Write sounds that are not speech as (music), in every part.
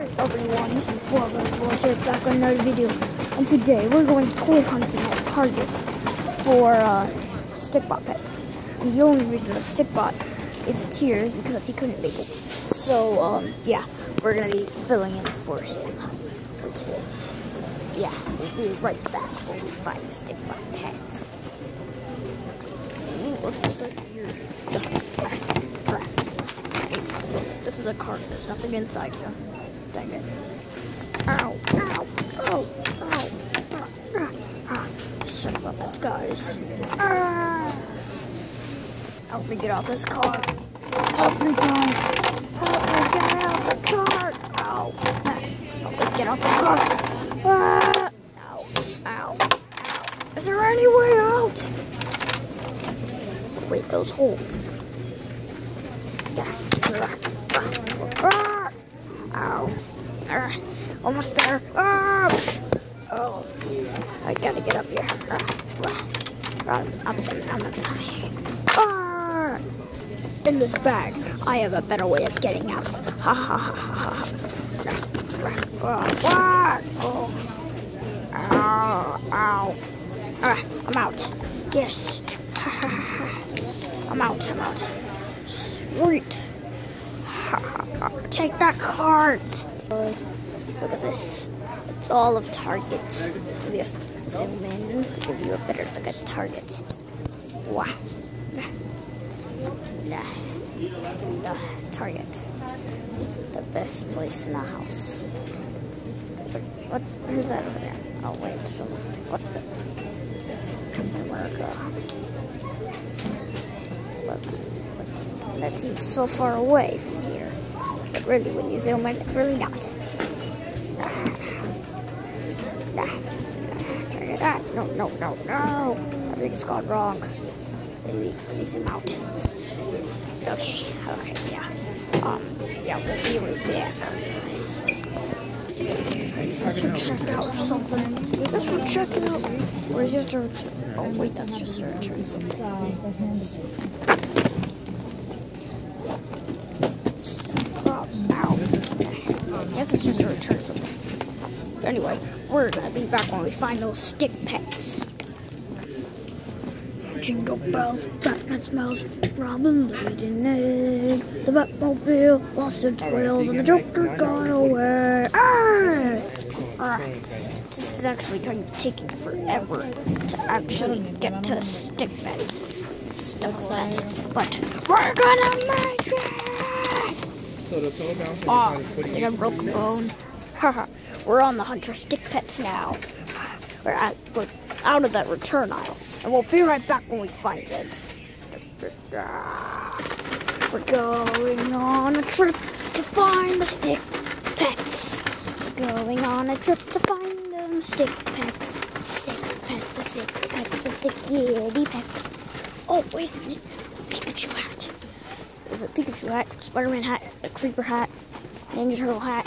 everyone, this is Boys here back on another video. And today we're going toy hunting at Target for uh, stickbot pets. And the only reason the stickbot is here is because he couldn't make it. So um, yeah, we're gonna be filling in for him for today. So yeah, we'll be right back when we find the stickbot pets. Ooh, this? This is a cart. There's nothing inside here. Dang it. Ow, ow, ow, ow. Ah. Son of a bitch, guys. Ah. Help me get off this car. Help me, guys. Help me get out the car. Ow. Help me get off the car. Ah. Ow, ow, ow. Is there any way out? Wait, those holes. Yeah. Ah. Almost there. Ah. Oh. I gotta get up here. Ah. Ah. I'm, I'm, ah. In this bag, I have a better way of getting out. Ha ha ha ha ha. Oh. Ow. Ow. Ah, I'm out. Yes. I'm out. I'm out. Sweet. Take that cart. Look at this. It's all of Target. Just zoom in to give you a better look at Target. Wow. Nah. Nah. Target. The best place in the house. What? Who's that over there? Oh wait, what the? Captain America. Look, that seems so far away. But really, when you zoom in, it's really not. No, no, no, no. Everything's gone wrong. Let me, let me zoom out. Okay, okay, yeah. Um, yeah, we'll be right back, guys. Let's check out something. Is this for checking out? Or is just a return? Oh, wait, that's just a return something. Just a return something. Anyway, we're gonna be back when we find those stick pets. Jingle bells, Batman smells, Robin laid an egg. The Batmobile lost its wheels and the Joker got away. Ah! Ah. This is actually kind of taking forever to actually get to stick pets stuff like that. But we're gonna make! So the total balance Oh, I think I broke a bone. (laughs) Haha, we're on the hunter stick pets now. (sighs) We're at we're out of that return aisle, and we'll be right back when we find them. (sighs) We're going on a trip to find the stick pets. We're going on a trip to find them stick pets. Stick pets, the stick pets, the sticky pets. Oh, wait a minute. Pikachu hat. There's a Pikachu hat, Spider-Man hat, a Creeper hat, Ninja Turtle hat.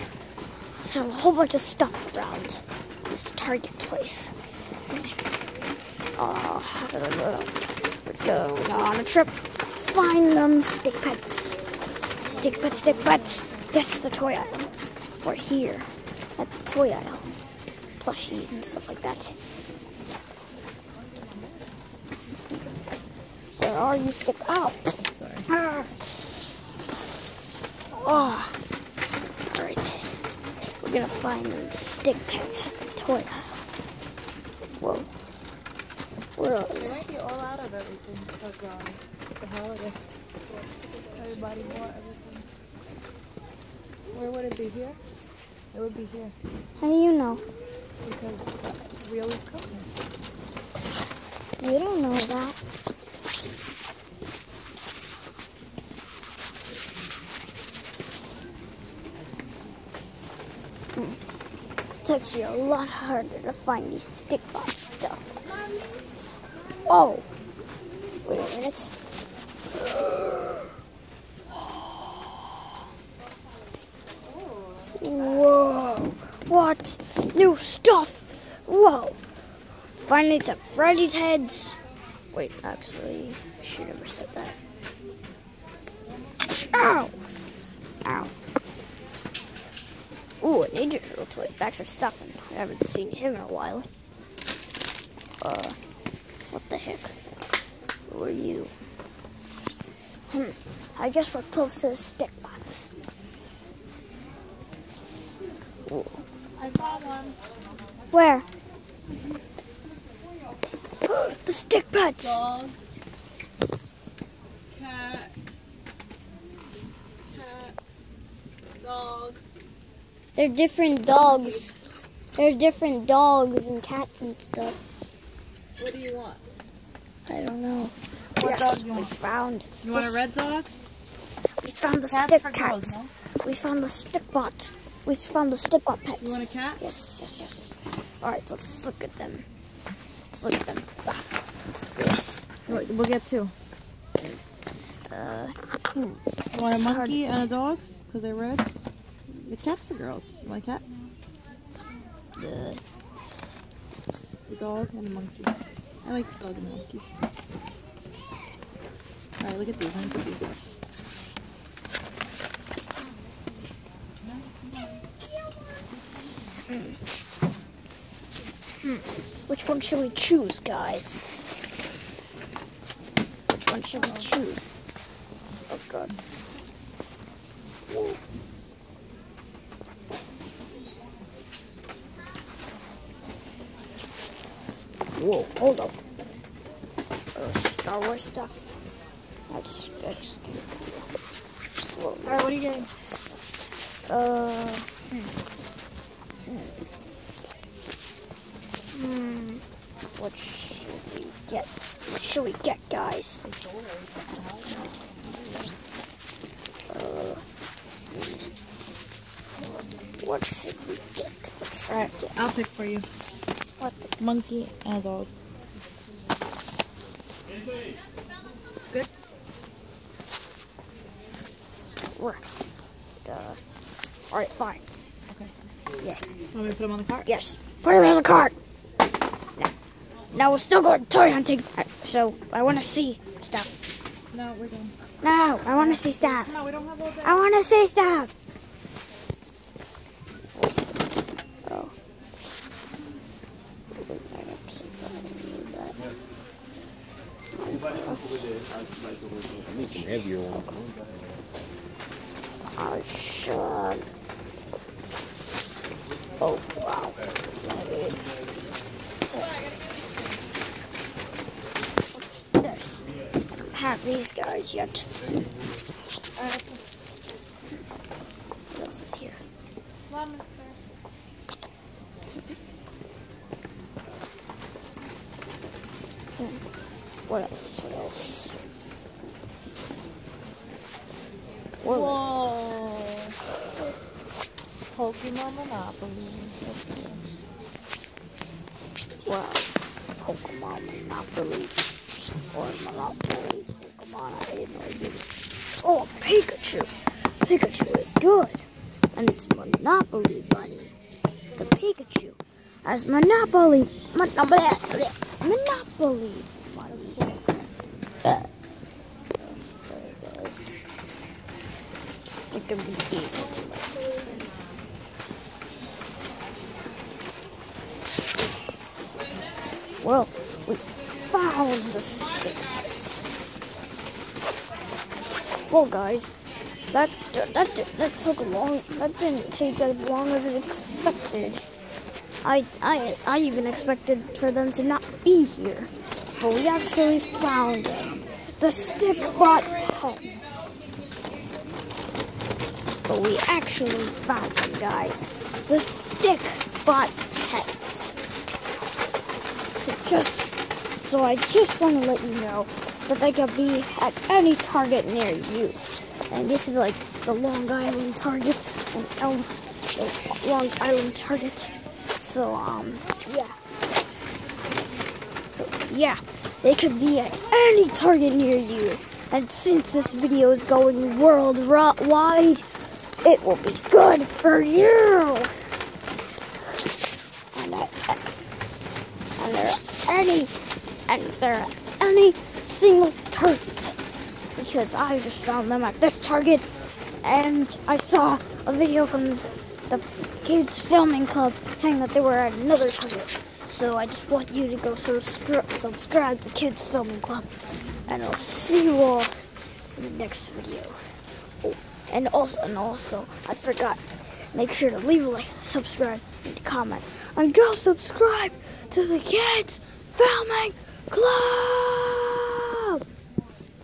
So a whole bunch of stuff around this Target place. Oh, we're going on a trip to find them stick pets. Stick pets, stick pets. This is the toy aisle. We're here at the toy aisle. Plushies and stuff like that. Where are you? Stick out. Sorry. Ah. Oh. Alright. We're gonna find the stick pets at the toy aisle. Whoa. Where are they? might be all out of everything because um, the holiday. Everybody bought everything. Where would it be here? It would be here How do you know? because we always come here. You don't know that. Actually a lot harder to find these stick bots stuff. Oh, wait a minute. Whoa, what? New stuff. Whoa. Finally, it's Freddy's heads. Wait, actually, I should never said that. Ow! Ow. Ooh, a Ninja Turtle toy. Baxter Stockman. I haven't seen him in a while. Uh, what the heck? Who are you? Hmm. I guess we're close to the stick bots. Ooh. I found one. Where? (gasps) the stick bots. Dog. Cat. Cat. Dog. They're different dogs. They're different dogs and cats and stuff. What do you want? I don't know. What yes, dog you want? we found. You want a red dog? We found the Cats stick for cats. girls, no? We found the stick bots. We found the stick bot pets. You want a cat? Yes, yes, yes, yes. All right, let's look at them. Let's look at them. Ah, yes. We'll we'll get two. Uh, hmm. You want a monkey and a dog? Because they're red? The cat's for girls. You want a cat? A dog and a monkey. I like the dog and the monkey. Alright, look at these. Let me these up. Hmm. which one should we choose, guys? Which one should we choose? Oh God. Whoa. Whoa, hold up. Uh, Star Wars stuff. That's, that's slow. Alright, what are you getting? Uh, hmm. Hmm. What should we get? What should we get, guys? Uh, what should we get? What should Alright, we get? I'll pick for you. Monkey and a dog. Good? Uh, all right, fine. Okay. Yeah. Want me to put them on the cart? Yes. Put it on the cart. Now, now we're still going toy hunting. Uh, So I want to see stuff. No, we're done. No, I want to see stuff. No, we don't have all day. I want to see stuff. I need some heavier one. I should. Oh, wow. Is that it? This. I don't have these guys yet. Alright, let's go. What else is here? Come on, mister. What else? Whoa. Whoa. Pokemon Monopoly. Wow. Pokemon Monopoly. Or Monopoly Pokemon. I didn't know you. Oh, Pikachu. Pikachu is good. And it's Monopoly Bunny. It's a Pikachu. As Monopoly. Monopoly. Monopoly. Sorry, guys. It could be eating too much. Well, we found the sticks. Well, guys, that that that took long. That didn't take as long as expected. I I I even expected for them to not be here, but we actually found them. The stick bot pets. But we actually found them, guys. The stick bot pets. So just so I just want to let you know that they could be at any target near you. And this is like the Long Island target and Elm Long Island target. So um yeah. Yeah, they could be at any target near you. And since this video is going worldwide, it will be good for you. And I, and there are any and there are any single target because I just found them at this target and I saw a video from the kids filming club saying that they were at another title. So I just want you to go subscri- subscribe to Kids Filming Club, and I'll see you all in the next video. Oh, and also, and also, I forgot. Make sure to leave a like, subscribe, and comment, and go subscribe to the Kids Filming Club.